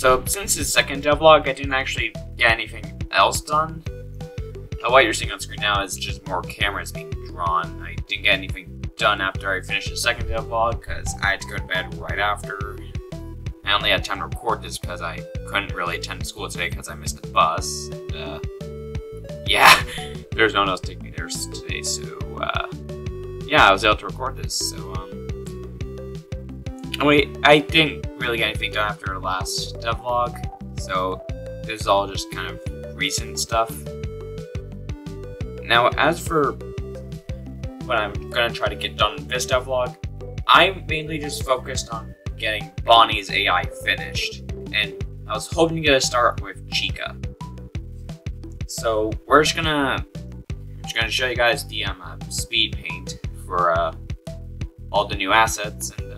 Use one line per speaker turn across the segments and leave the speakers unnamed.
So since the second devlog, I didn't actually get anything else done. Uh, what you're seeing on screen now is just more cameras being drawn. I didn't get anything done after I finished the second devlog because I had to go to bed right after. I only had time to record this because I couldn't really attend school today because I missed the bus. And, uh, yeah, there's no one else taking me there today, so uh, yeah, I was able to record this. So um, wait, I didn't really get anything done after our last devlog, so this is all just kind of recent stuff. Now, as for what I'm gonna try to get done in this devlog, I'm mainly just focused on getting Bonnie's AI finished, and I was hoping to get a start with Chica. So we're just gonna just gonna show you guys the um, uh, speed paint for uh, all the new assets, and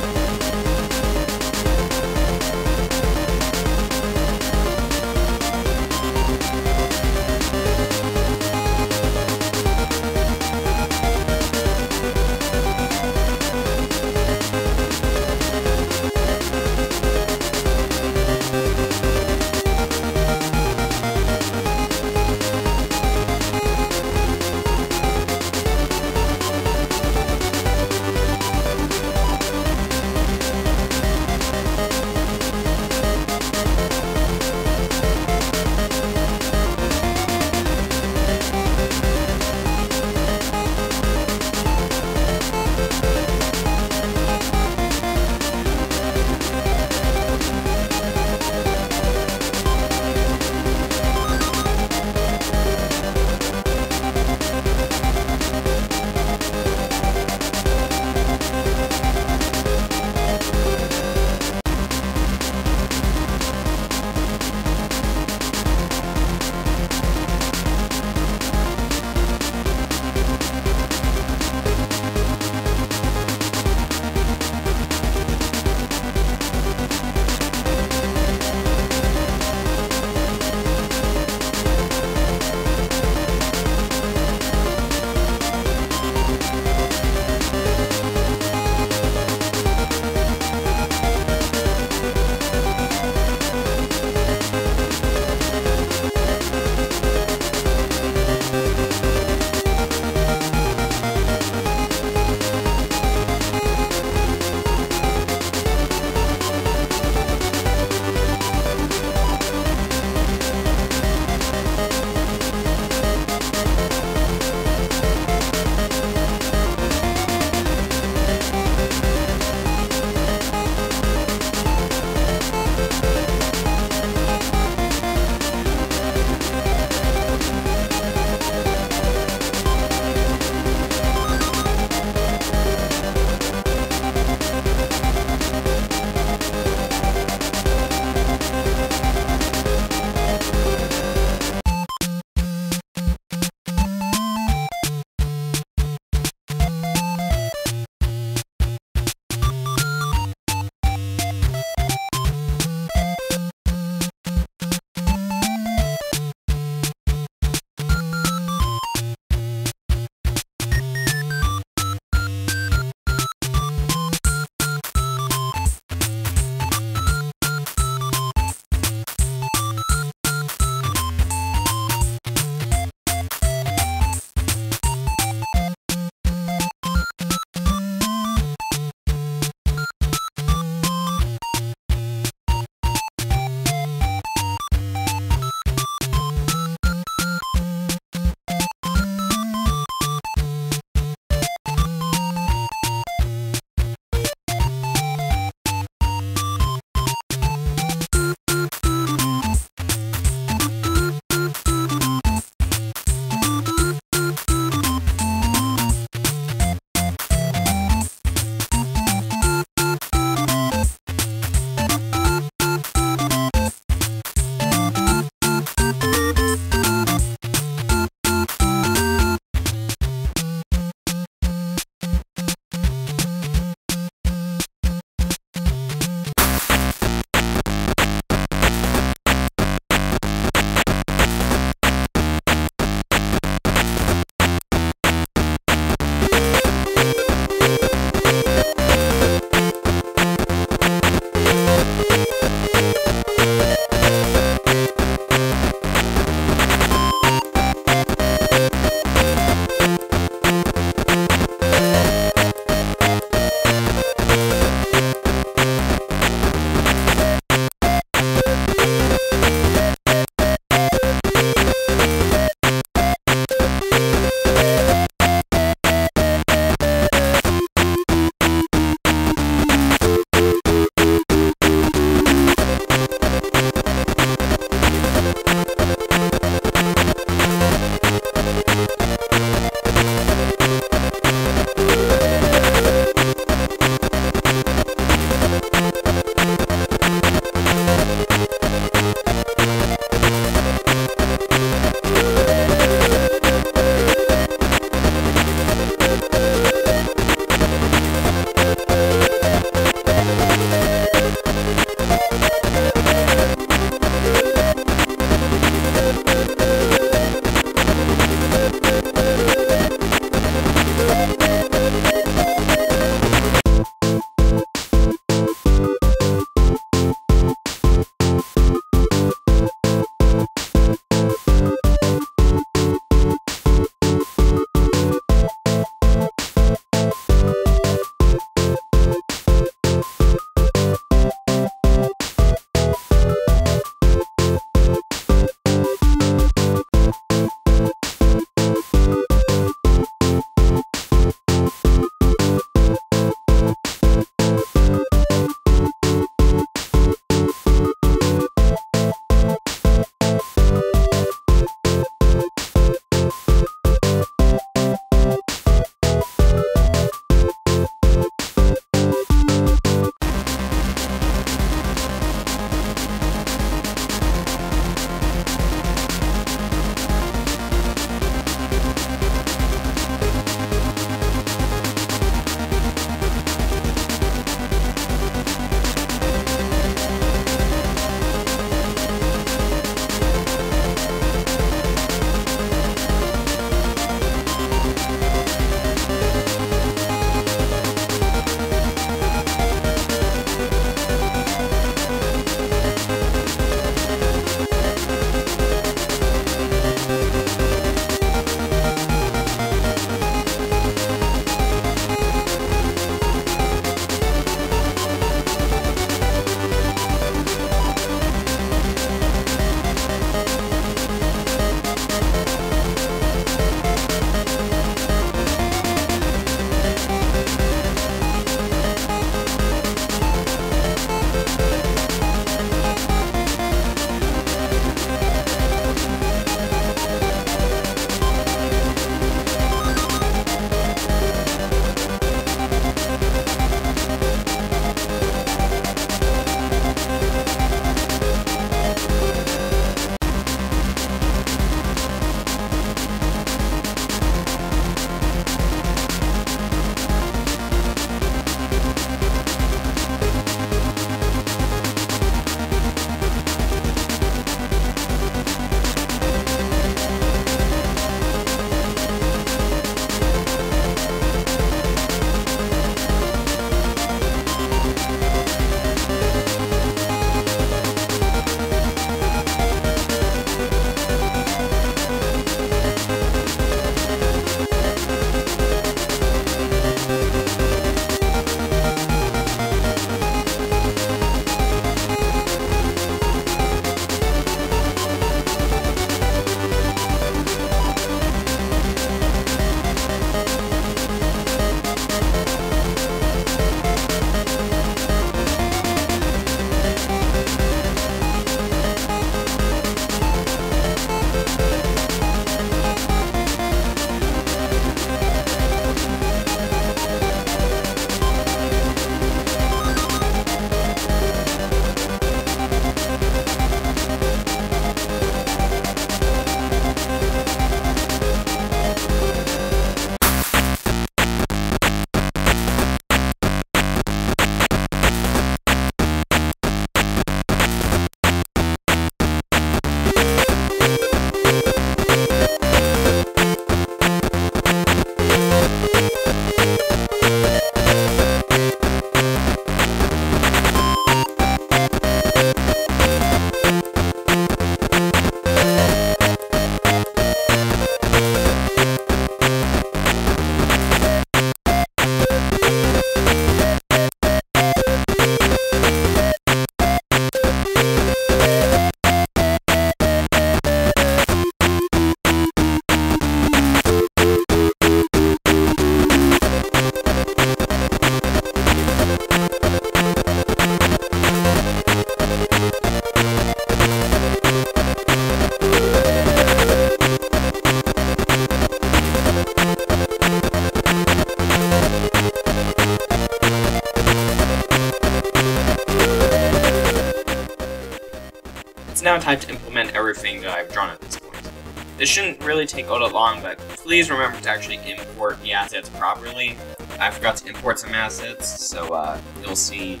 that I've drawn at this point. This shouldn't really take all that long, but please remember to actually import the assets properly. I forgot to import some assets, so uh, you'll see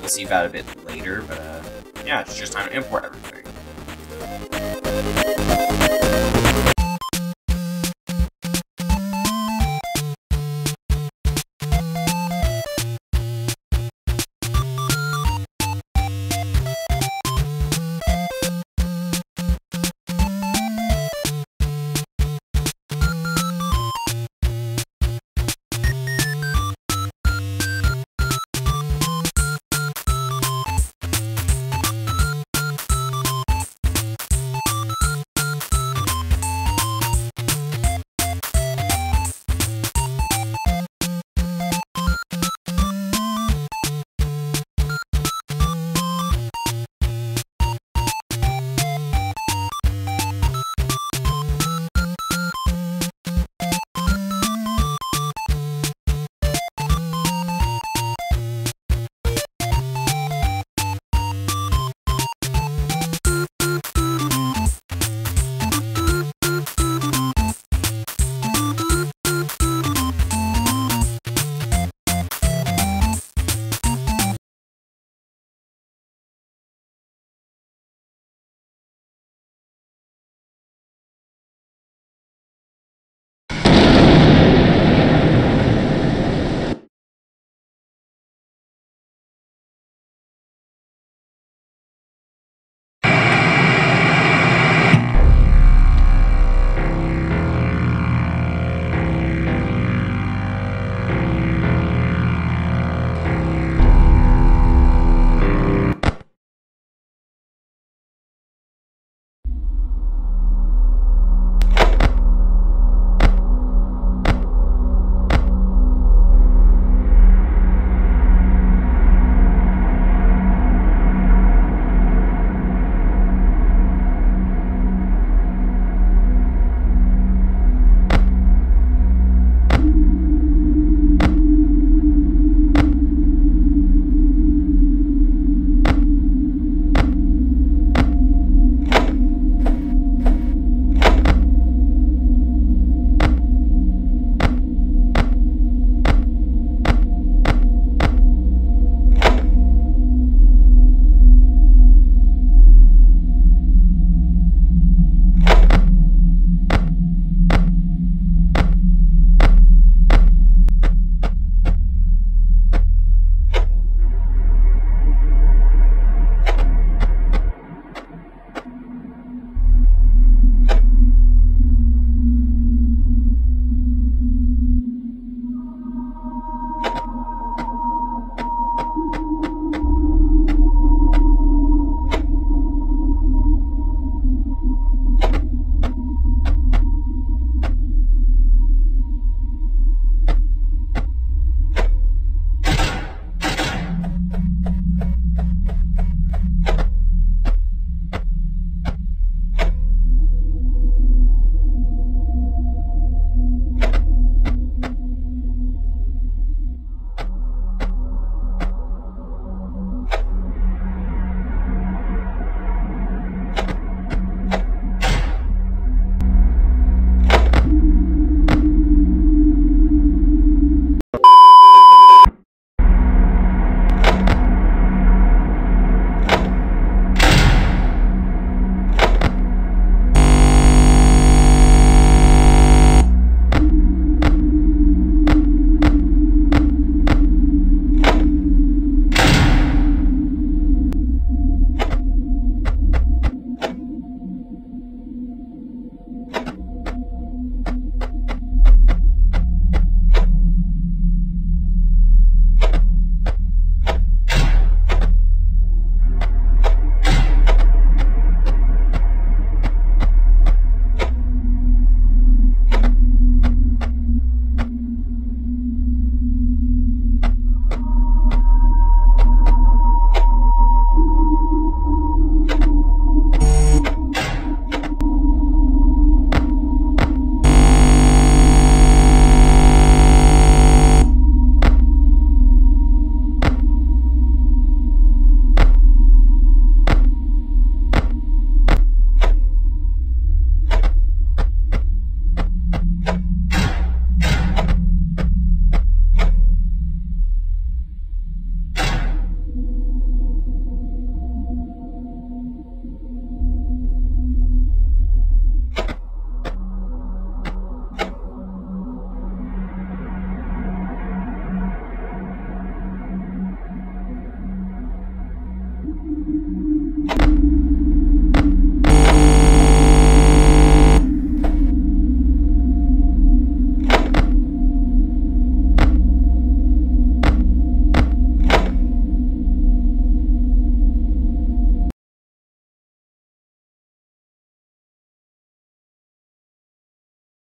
you'll see that a bit later, but uh, yeah, it's just time to import everything.